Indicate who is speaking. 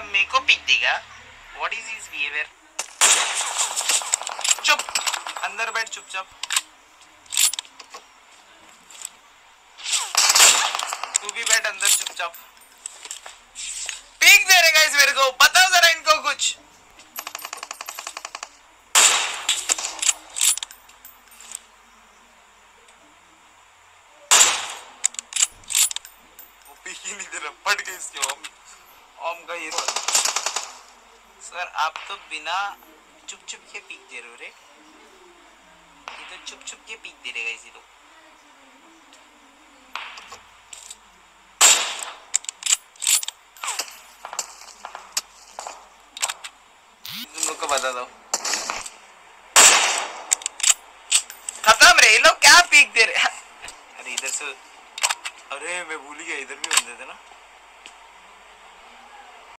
Speaker 1: को पीक देगा। What is his behaviour चुप। अंदर बैठ, चुपचाप। तू भी बैठ अंदर, चुपचाप। पीक दे रहे गाइस मेरे को। बताओ जरा इनको कुछ। ही पट गई इसके ओम ओम का ये सर। आप तो बिना चुप चुप के पीक दे रहे ये तो चुप चुप के पीक दे रहे ये लोग। तुम लोग को बता दो। खत्म रे लोग क्या पीक दे रहे अरे इधर से अरे, मैं भूल गया, इधर भी बंदे थे ना।